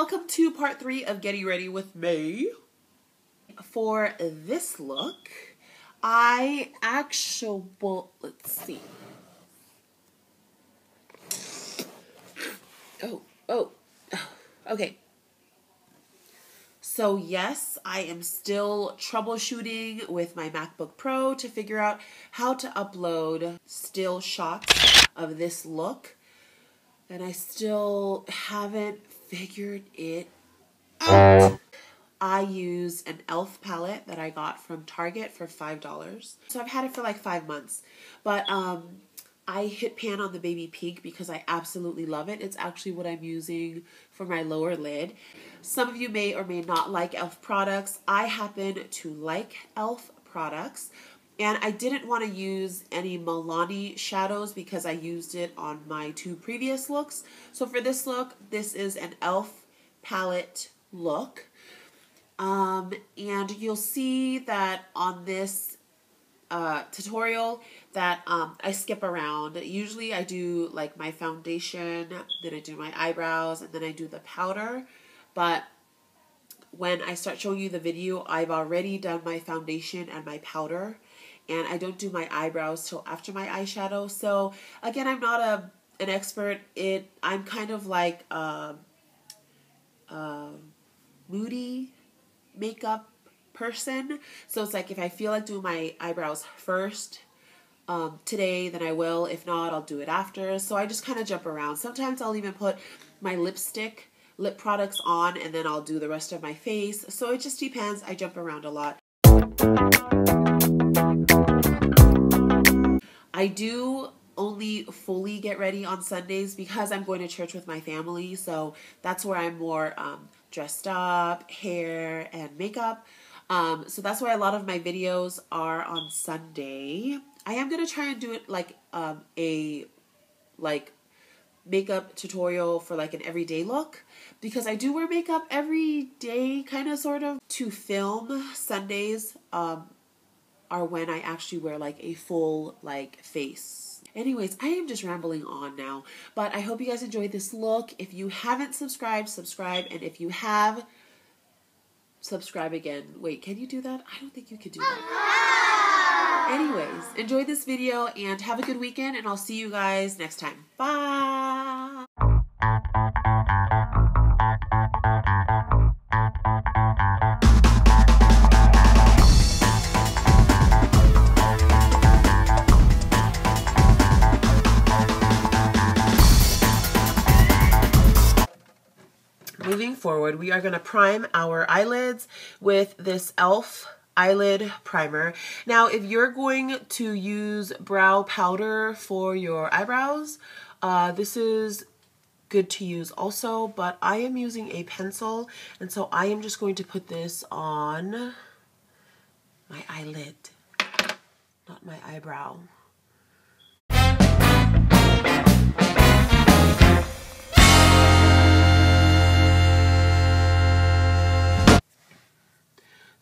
welcome to part three of Getting Ready with Me. For this look, I actually, let's see. Oh, oh, oh, okay. So yes, I am still troubleshooting with my MacBook Pro to figure out how to upload still shots of this look. And I still haven't figured it out. I use an e.l.f. palette that I got from Target for $5. So I've had it for like five months. But um, I hit pan on the baby pink because I absolutely love it. It's actually what I'm using for my lower lid. Some of you may or may not like e.l.f. products. I happen to like e.l.f. products. And I didn't want to use any Milani shadows because I used it on my two previous looks. So for this look, this is an e.l.f. palette look. Um, and you'll see that on this uh, tutorial that um, I skip around. Usually I do like my foundation, then I do my eyebrows, and then I do the powder. But when I start showing you the video, I've already done my foundation and my powder. And I don't do my eyebrows till after my eyeshadow. So again, I'm not a an expert. It I'm kind of like um, uh, moody makeup person. So it's like if I feel like doing my eyebrows first um, today, then I will. If not, I'll do it after. So I just kind of jump around. Sometimes I'll even put my lipstick, lip products on, and then I'll do the rest of my face. So it just depends. I jump around a lot. I do only fully get ready on Sundays because I'm going to church with my family. So that's where I'm more um, dressed up, hair, and makeup. Um, so that's why a lot of my videos are on Sunday. I am going to try and do it like um, a like makeup tutorial for like an everyday look because I do wear makeup every day kind of sort of to film Sundays um, are when I actually wear like a full like face Anyways, I am just rambling on now, but I hope you guys enjoyed this look. If you haven't subscribed, subscribe, and if you have, subscribe again. Wait, can you do that? I don't think you could do that. Anyways, enjoy this video and have a good weekend, and I'll see you guys next time. Bye! Moving forward, we are going to prime our eyelids with this e.l.f. eyelid primer. Now, if you're going to use brow powder for your eyebrows, uh, this is good to use also, but I am using a pencil, and so I am just going to put this on my eyelid, not my eyebrow.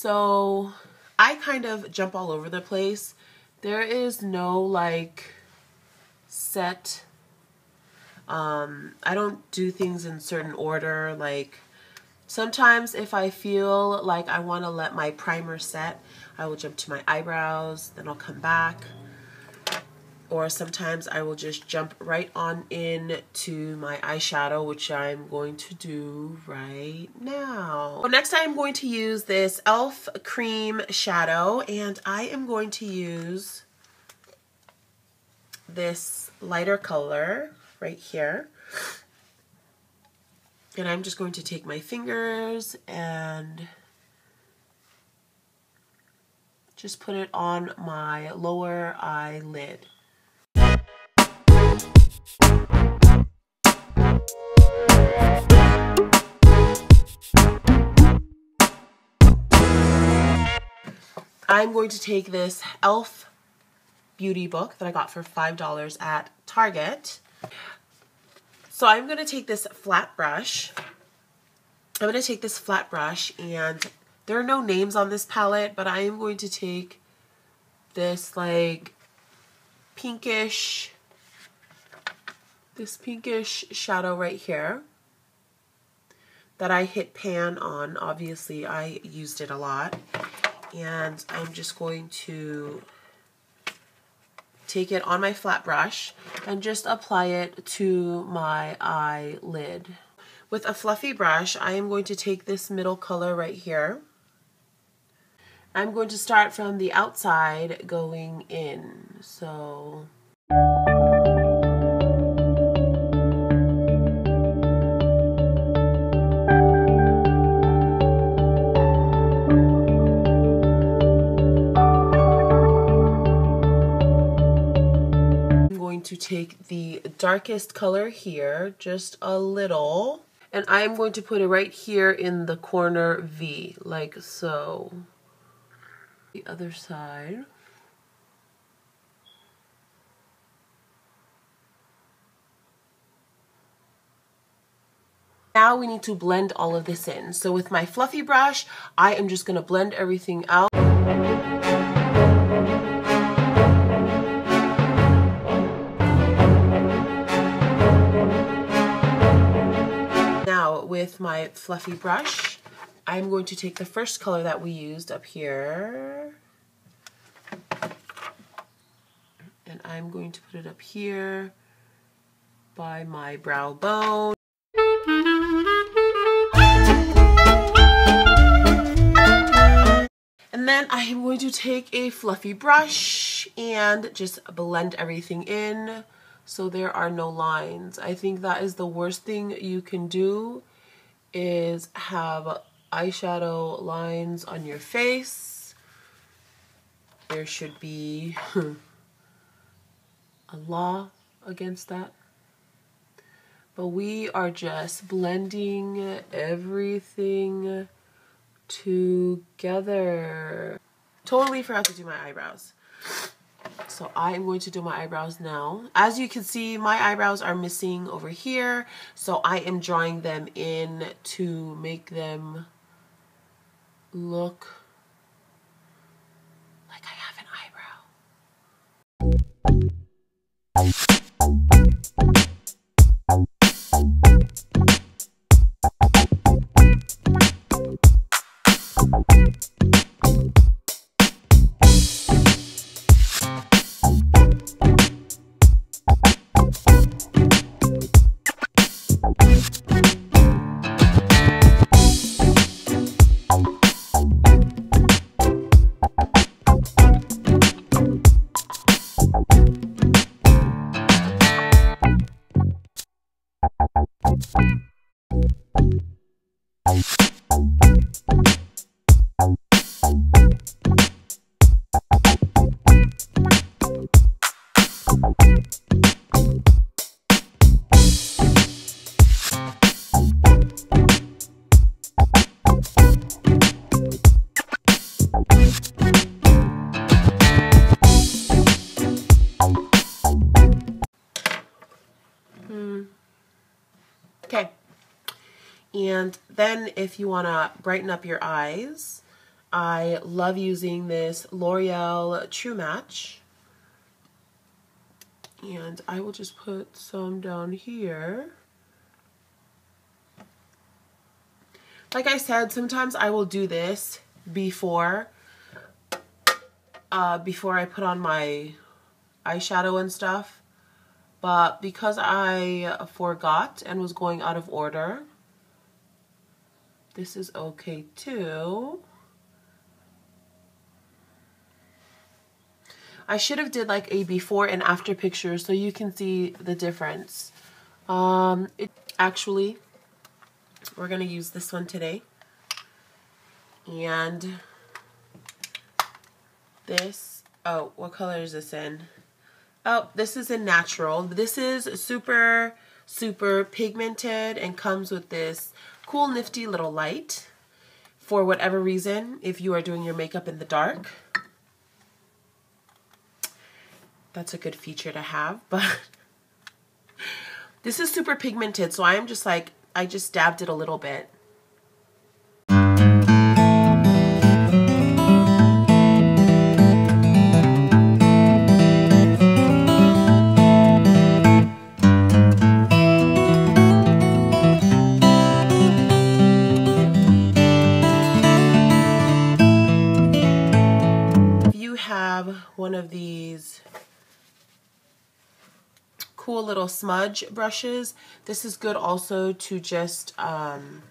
So I kind of jump all over the place. There is no like set, um, I don't do things in certain order. Like sometimes if I feel like I want to let my primer set, I will jump to my eyebrows, then I'll come back or sometimes I will just jump right on in to my eyeshadow, which I'm going to do right now. Well, next I'm going to use this e.l.f. cream shadow, and I am going to use this lighter color right here. And I'm just going to take my fingers and just put it on my lower eyelid. I'm going to take this e.l.f. beauty book that I got for $5 at Target. So I'm going to take this flat brush. I'm going to take this flat brush and there are no names on this palette, but I am going to take this like pinkish, this pinkish shadow right here. that I hit pan on. Obviously, I used it a lot. And I'm just going to take it on my flat brush and just apply it to my eyelid. With a fluffy brush, I am going to take this middle color right here. I'm going to start from the outside going in. So... to take the darkest color here, just a little, and I'm going to put it right here in the corner V, like so. The other side. Now we need to blend all of this in. So with my fluffy brush, I am just going to blend everything out. My fluffy brush, I'm going to take the first color that we used up here. And I'm going to put it up here by my brow bone. And then I am going to take a fluffy brush and just blend everything in so there are no lines. I think that is the worst thing you can do is have eyeshadow lines on your face. There should be a law against that. But we are just blending everything together. Totally forgot to do my eyebrows. So I am going to do my eyebrows now. As you can see, my eyebrows are missing over here. So I am drawing them in to make them look And then if you want to brighten up your eyes, I love using this L'Oreal True Match. And I will just put some down here. Like I said, sometimes I will do this before uh, before I put on my eyeshadow and stuff. But because I forgot and was going out of order, this is okay too. I should have did like a before and after picture so you can see the difference. Um, it actually, we're going to use this one today. And this, oh, what color is this in? Oh, this is a natural. This is super, super pigmented and comes with this cool nifty little light for whatever reason if you are doing your makeup in the dark. That's a good feature to have, but this is super pigmented, so I am just like, I just dabbed it a little bit. One of these cool little smudge brushes. This is good also to just um,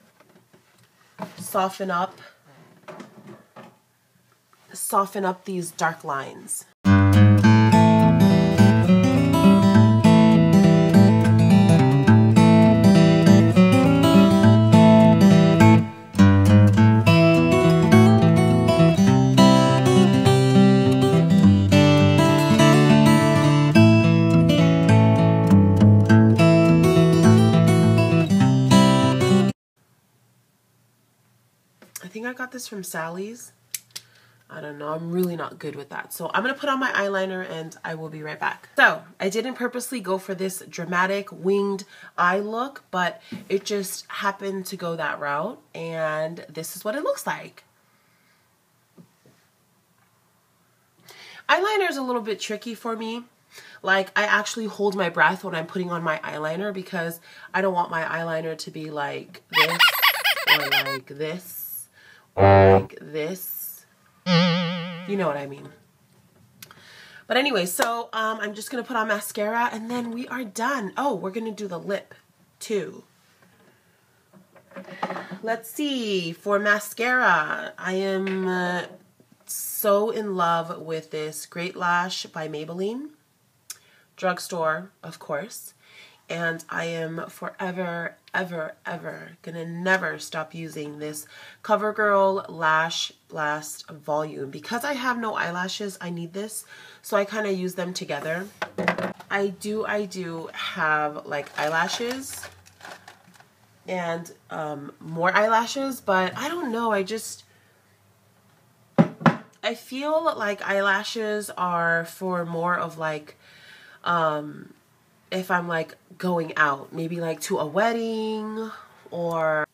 soften up soften up these dark lines. Got this from Sally's. I don't know. I'm really not good with that. So I'm going to put on my eyeliner and I will be right back. So I didn't purposely go for this dramatic winged eye look, but it just happened to go that route. And this is what it looks like. Eyeliner is a little bit tricky for me. Like I actually hold my breath when I'm putting on my eyeliner because I don't want my eyeliner to be like this or like this like this. You know what I mean. But anyway, so um, I'm just going to put on mascara and then we are done. Oh, we're going to do the lip too. Let's see. For mascara, I am uh, so in love with this Great Lash by Maybelline. Drugstore, of course and I am forever, ever, ever gonna never stop using this CoverGirl Lash Blast Volume. Because I have no eyelashes, I need this, so I kind of use them together. I do, I do have like eyelashes and um, more eyelashes, but I don't know, I just, I feel like eyelashes are for more of like, um, if I'm like going out, maybe like to a wedding or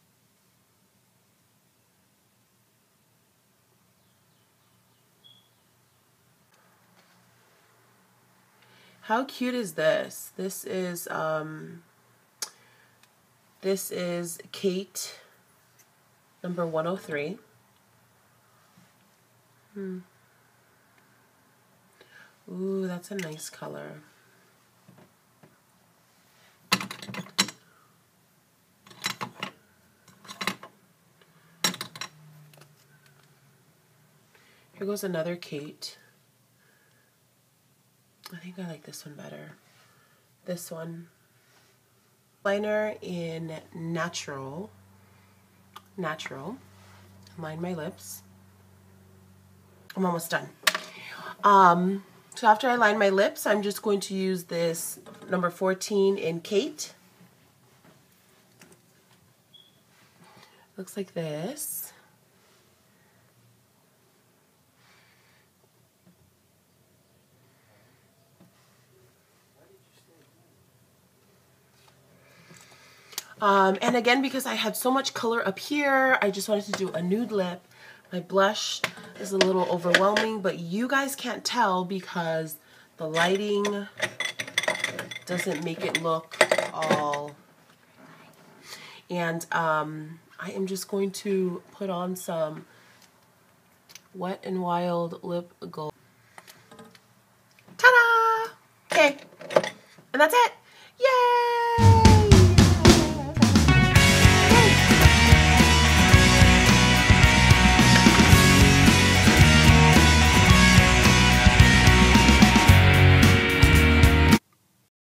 How cute is this? This is um this is Kate number 103. Hmm. Ooh, that's a nice color. Here goes another Kate. I think I like this one better. This one. Liner in Natural. Natural. Line my lips. I'm almost done. Um, so after I line my lips, I'm just going to use this number 14 in Kate. Looks like this. Um, and again, because I had so much color up here, I just wanted to do a nude lip. My blush is a little overwhelming, but you guys can't tell because the lighting doesn't make it look all... And um, I am just going to put on some Wet n Wild Lip Gold.